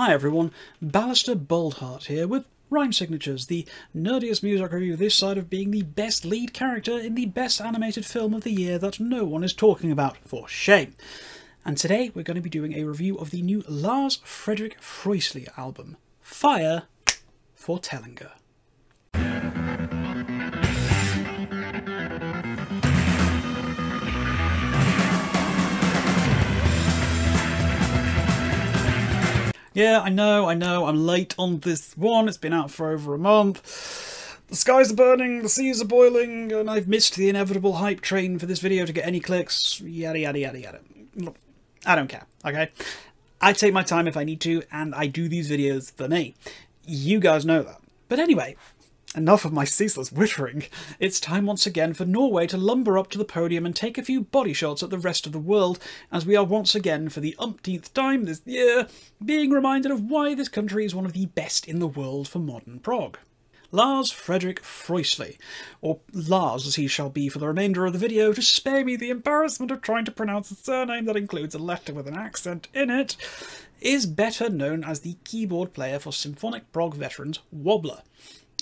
Hi everyone, Ballister Boldheart here with Rhyme Signatures, the nerdiest music review this side of being the best lead character in the best animated film of the year that no one is talking about, for shame. And today we're going to be doing a review of the new Lars Fredrik Frøislie album, Fire Fortellinger. Yeah, I know, I know, I'm late on this one. It's been out for over a month. The skies are burning, the seas are boiling, and I've missed the inevitable hype train for this video to get any clicks. Yada, yada, yada, yada. Look, I don't care, okay? I take my time if I need to, and I do these videos for me. You guys know that. But anyway, Enough of my ceaseless whittering. It's time once again for Norway to lumber up to the podium and take a few body shots at the rest of the world, as we are once again, for the umpteenth time this year, being reminded of why this country is one of the best in the world for modern prog. Lars Fredrik Frøislie, or Lars as he shall be for the remainder of the video to spare me the embarrassment of trying to pronounce a surname that includes a letter with an accent in it, is better known as the keyboard player for symphonic prog veterans Wobbler.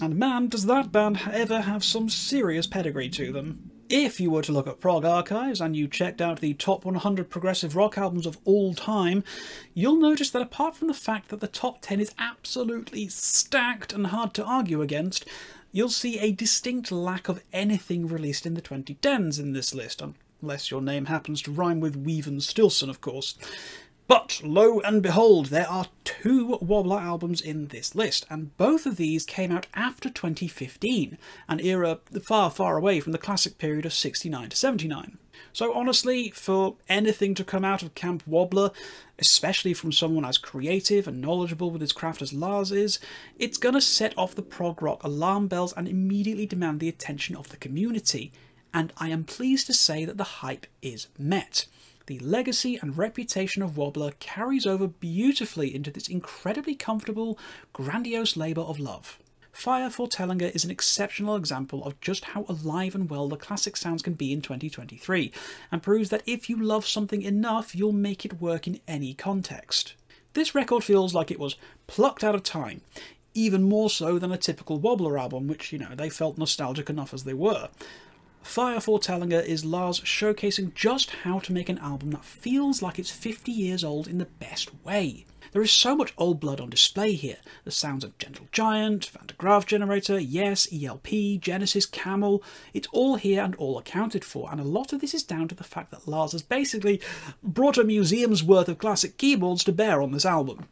And man, does that band ever have some serious pedigree to them. If you were to look at Prog Archives and you checked out the top 100 progressive rock albums of all time, you'll notice that apart from the fact that the top 10 is absolutely stacked and hard to argue against, you'll see a distinct lack of anything released in the 2010s in this list, unless your name happens to rhyme with Weaven Stilson, of course. But lo and behold, there are two Wobbler albums in this list, and both of these came out after 2015, an era far, far away from the classic period of 69 to 79. So honestly, for anything to come out of Camp Wobbler, especially from someone as creative and knowledgeable with his craft as Lars is, it's gonna set off the prog rock alarm bells and immediately demand the attention of the community. And I am pleased to say that the hype is met the legacy and reputation of Wobbler carries over beautifully into this incredibly comfortable, grandiose labour of love. Fire Fortellinger is an exceptional example of just how alive and well the classic sounds can be in 2023, and proves that if you love something enough, you'll make it work in any context. This record feels like it was plucked out of time, even more so than a typical Wobbler album, which, you know, they felt nostalgic enough as they were. Fire Fortellinger is Lars showcasing just how to make an album that feels like it's 50 years old in the best way. There is so much old blood on display here. The sounds of Gentle Giant, Van der Graaf Generator, Yes, ELP, Genesis, Camel, it's all here and all accounted for, and a lot of this is down to the fact that Lars has basically brought a museum's worth of classic keyboards to bear on this album.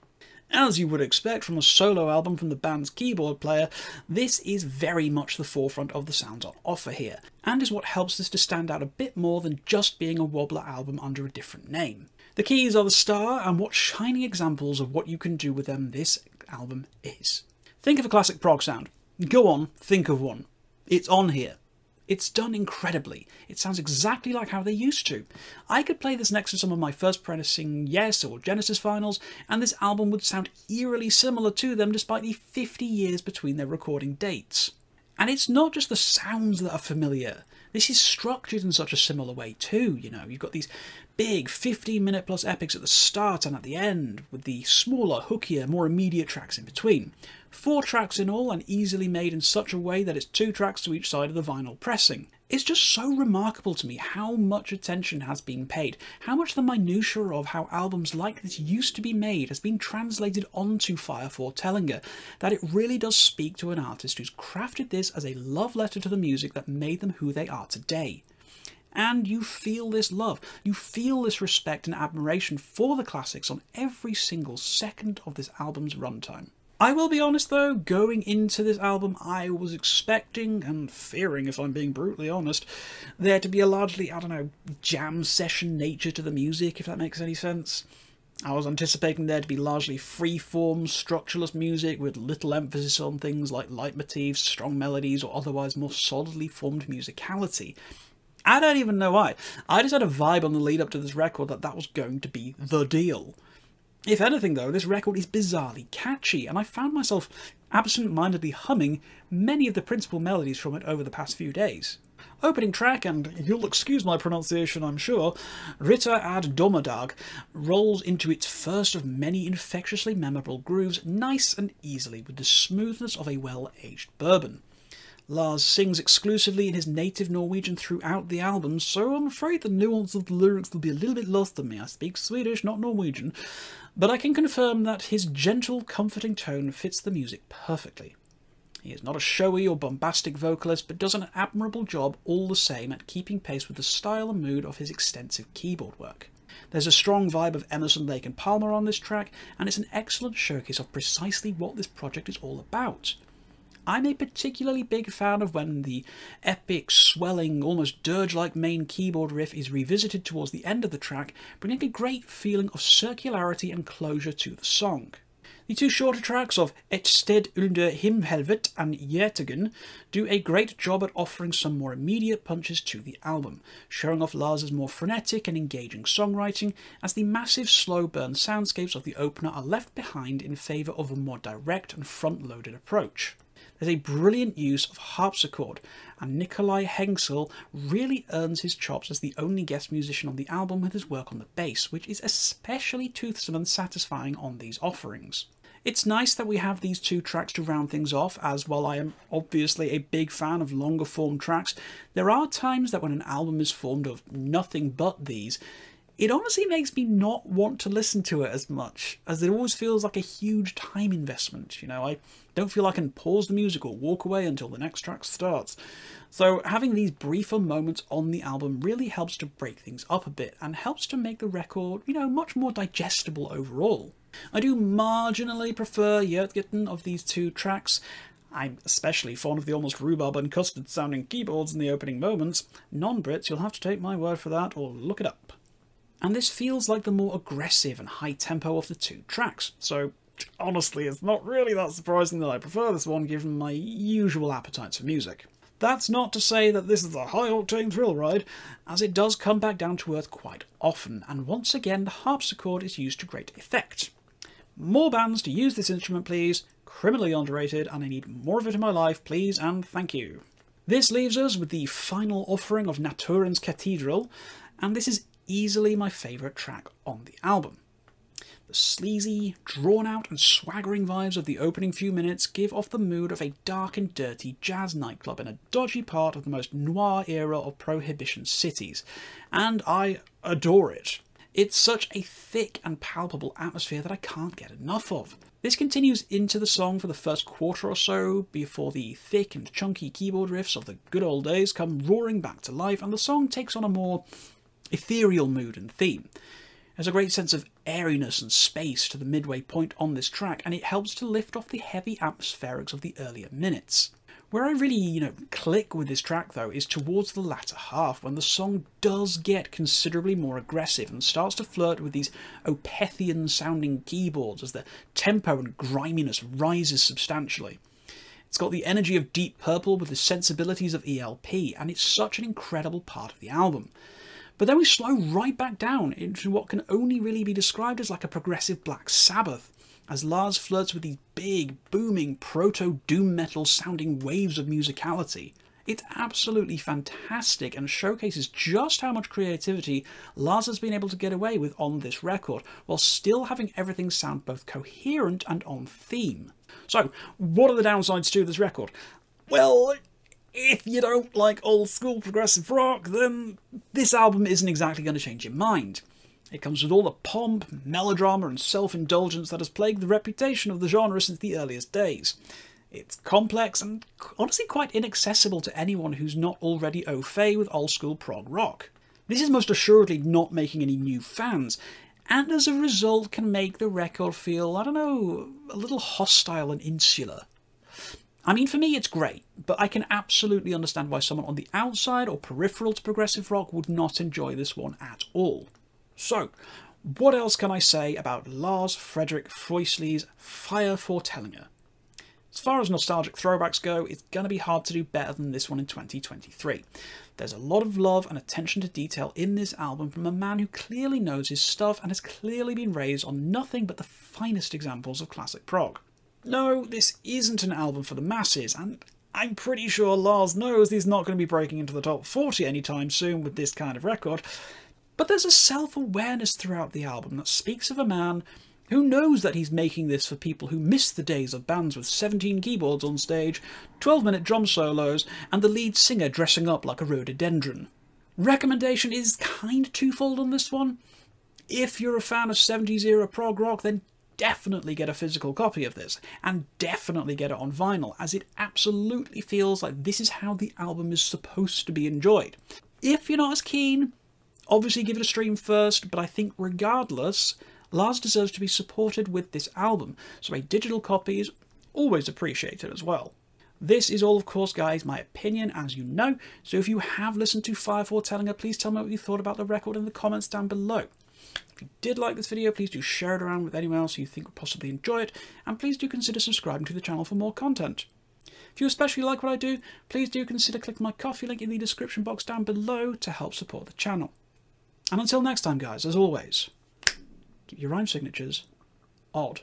As you would expect from a solo album from the band's keyboard player, this is very much the forefront of the sounds on offer here, and is what helps this to stand out a bit more than just being a Wobbler album under a different name. The keys are the star, and what shining examples of what you can do with them this album is. Think of a classic prog sound. Go on, think of one. It's on here. It's done incredibly. It sounds exactly like how they used to. I could play this next to some of my first pressing Yes or Genesis finals, and this album would sound eerily similar to them despite the 50 years between their recording dates. And it's not just the sounds that are familiar. This is structured in such a similar way too, you know. You've got these big 15 minute plus epics at the start and at the end, with the smaller, hookier, more immediate tracks in between. Four tracks in all and easily made in such a way that it's two tracks to each side of the vinyl pressing. It's just so remarkable to me how much attention has been paid, how much the minutiae of how albums like this used to be made has been translated onto Fire Fortellinger, that it really does speak to an artist who's crafted this as a love letter to the music that made them who they are today and you feel this love. You feel this respect and admiration for the classics on every single second of this album's runtime. I will be honest though, going into this album, I was expecting and fearing, if I'm being brutally honest, there to be a largely, I don't know, jam session nature to the music, if that makes any sense. I was anticipating there to be largely free-form, structureless music with little emphasis on things like leitmotifs, strong melodies, or otherwise more solidly formed musicality. I don't even know why. I just had a vibe on the lead up to this record that that was going to be the deal. If anything, though, this record is bizarrely catchy, and I found myself absent mindedly humming many of the principal melodies from it over the past few days. Opening track, and you'll excuse my pronunciation, I'm sure, Rytter av Dommedag rolls into its first of many infectiously memorable grooves, nice and easily, with the smoothness of a well-aged bourbon. Lars sings exclusively in his native Norwegian throughout the album, so I'm afraid the nuance of the lyrics will be a little bit lost on me. I speak Swedish, not Norwegian, but I can confirm that his gentle, comforting tone fits the music perfectly. He is not a showy or bombastic vocalist, but does an admirable job all the same at keeping pace with the style and mood of his extensive keyboard work. There's a strong vibe of Emerson, Lake and Palmer on this track, and it's an excellent showcase of precisely what this project is all about. I'm a particularly big fan of when the epic, swelling, almost dirge-like main keyboard riff is revisited towards the end of the track, bringing a great feeling of circularity and closure to the song. The two shorter tracks of Et sted under himmelhvelvet and Hjertegen do a great job at offering some more immediate punches to the album, showing off Lars's more frenetic and engaging songwriting, as the massive slow burn soundscapes of the opener are left behind in favour of a more direct and front-loaded approach. There's a brilliant use of harpsichord, and Nikolai Hængsle really earns his chops as the only guest musician on the album with his work on the bass, which is especially toothsome and satisfying on these offerings. It's nice that we have these two tracks to round things off, as while I am obviously a big fan of longer form tracks, there are times that when an album is formed of nothing but these, it honestly makes me not want to listen to it as much, as it always feels like a huge time investment. You know, I don't feel I can pause the music or walk away until the next track starts. So having these briefer moments on the album really helps to break things up a bit and helps to make the record, you know, much more digestible overall. I do marginally prefer Hjertegen of these two tracks. I'm especially fond of the almost rhubarb and custard sounding keyboards in the opening moments. Non-Brits, you'll have to take my word for that or look it up. And this feels like the more aggressive and high tempo of the two tracks, so honestly it's not really that surprising that I prefer this one given my usual appetites for music. That's not to say that this is a high-octane thrill ride, as it does come back down to earth quite often, and once again the harpsichord is used to great effect. More bands to use this instrument, please. Criminally underrated, and I need more of it in my life, please, and thank you. This leaves us with the final offering of Naturens Cathedral, and this is easily my favourite track on the album. The sleazy, drawn out, and swaggering vibes of the opening few minutes give off the mood of a dark and dirty jazz nightclub in a dodgy part of the most noir era of Prohibition cities, and I adore it. It's such a thick and palpable atmosphere that I can't get enough of. This continues into the song for the first quarter or so, before the thick and chunky keyboard riffs of the good old days come roaring back to life, and the song takes on a more ethereal mood and theme. There's a great sense of airiness and space to the midway point on this track, and it helps to lift off the heavy atmospherics of the earlier minutes. Where I really, you know, click with this track though is towards the latter half when the song does get considerably more aggressive and starts to flirt with these Opethian sounding keyboards as the tempo and griminess rises substantially. It's got the energy of Deep Purple with the sensibilities of ELP, and it's such an incredible part of the album. But then we slow right back down into what can only really be described as like a progressive Black Sabbath, as Lars flirts with these big, booming, proto-doom metal sounding waves of musicality. It's absolutely fantastic and showcases just how much creativity Lars has been able to get away with on this record, while still having everything sound both coherent and on theme. So, what are the downsides to this record? Well, if you don't like old school progressive rock, then this album isn't exactly going to change your mind. It comes with all the pomp, melodrama, and self indulgence that has plagued the reputation of the genre since the earliest days. It's complex and honestly quite inaccessible to anyone who's not already au fait with old school prog rock. This is most assuredly not making any new fans, and as a result can make the record feel, I don't know, a little hostile and insular. I mean, for me, it's great, but I can absolutely understand why someone on the outside or peripheral to progressive rock would not enjoy this one at all. So, what else can I say about Lars Fredrik Frøislie's Fire for Fortellinger? As far as nostalgic throwbacks go, it's going to be hard to do better than this one in 2023. There's a lot of love and attention to detail in this album from a man who clearly knows his stuff and has clearly been raised on nothing but the finest examples of classic prog. No, this isn't an album for the masses, and I'm pretty sure Lars knows he's not going to be breaking into the top 40 anytime soon with this kind of record. But there's a self awareness throughout the album that speaks of a man who knows that he's making this for people who miss the days of bands with 17 keyboards on stage, 12 minute drum solos, and the lead singer dressing up like a rhododendron. Recommendation is kind of twofold on this one. If you're a fan of 70s era prog rock, then definitely get a physical copy of this, and definitely get it on vinyl, as it absolutely feels like this is how the album is supposed to be enjoyed. If you're not as keen, obviously give it a stream first, but I think regardless, Lars deserves to be supported with this album, so a digital copy is always appreciated as well. This is all, of course, guys, my opinion, as you know, so if you have listened to Fire Fortellinger, please tell me what you thought about the record in the comments down below. If you did like this video, please do share it around with anyone else you think would possibly enjoy it, and please do consider subscribing to the channel for more content. If you especially like what I do, please do consider clicking my Ko-fi link in the description box down below to help support the channel. And until next time, guys, as always, keep your rhyme signatures odd.